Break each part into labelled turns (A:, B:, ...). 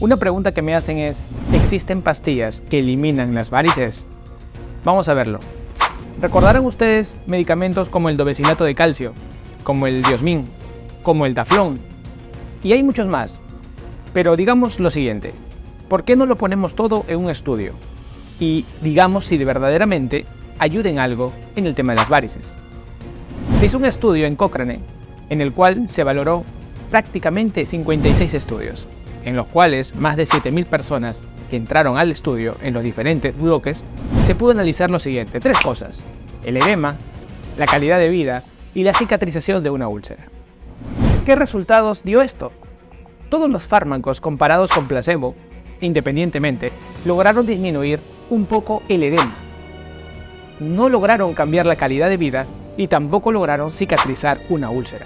A: Una pregunta que me hacen es, ¿existen pastillas que eliminan las varices? Vamos a verlo. Recordarán ustedes medicamentos como el dovecinato de calcio, como el diosmin, como el taflón, y hay muchos más. Pero digamos lo siguiente, ¿por qué no lo ponemos todo en un estudio? Y digamos si de verdaderamente ayuden algo en el tema de las varices. Se hizo un estudio en Cochrane, en el cual se valoró prácticamente 56 estudios, en los cuales más de 7.000 personas que entraron al estudio en los diferentes bloques, se pudo analizar lo siguiente, tres cosas, el edema, la calidad de vida y la cicatrización de una úlcera. ¿Qué resultados dio esto? Todos los fármacos comparados con placebo, independientemente, lograron disminuir un poco el edema. No lograron cambiar la calidad de vida y tampoco lograron cicatrizar una úlcera.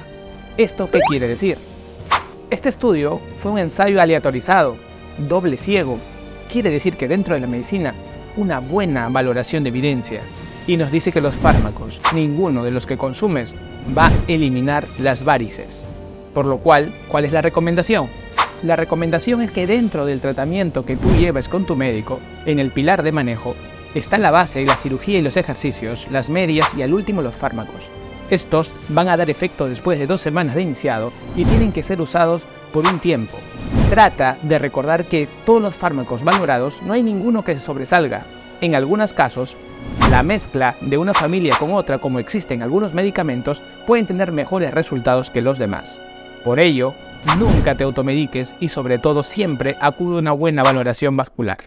A: ¿Esto qué quiere decir? Este estudio fue un ensayo aleatorizado, doble ciego. Quiere decir que dentro de la medicina, una buena valoración de evidencia. Y nos dice que los fármacos, ninguno de los que consumes, va a eliminar las varices. Por lo cual, ¿cuál es la recomendación? La recomendación es que dentro del tratamiento que tú lleves con tu médico, en el pilar de manejo, está la base, la cirugía y los ejercicios, las medias y al último los fármacos. Estos van a dar efecto después de dos semanas de iniciado y tienen que ser usados por un tiempo. Trata de recordar que todos los fármacos valorados no hay ninguno que se sobresalga. En algunos casos, la mezcla de una familia con otra, como existen algunos medicamentos, pueden tener mejores resultados que los demás. Por ello, nunca te automediques y sobre todo siempre acude a una buena valoración vascular.